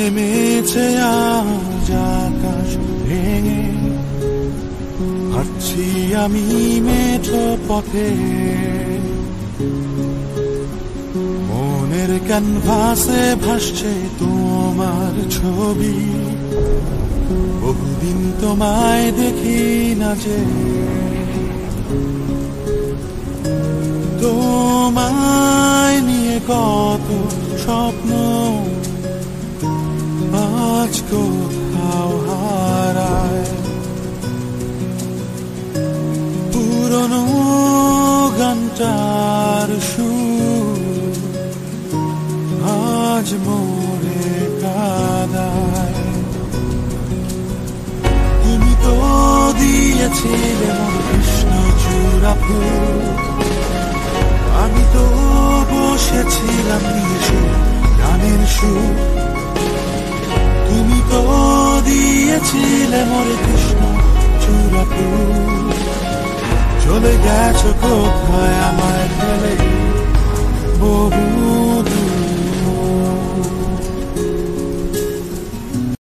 নেমেছে আজ আকাশ ভেঙে। হাঁটছি আমি মেঠ পথে। মনের ক্যানভাসে ভাসছে তোমার ছবি। বহুদিন তোমায় দেখি না যে। তোমার কোথাও হারায়। পুরনো গানটার সুর আজ মোরে তুমি তো দিয়েছিলে মন কৃষ্ণ আমি তো বসেছিলাম নিয়ে গানের সুর। দিয়েছিলে মরে কৃষ্ণ চূড়া ফুল চলে গেছো কোথায় আমার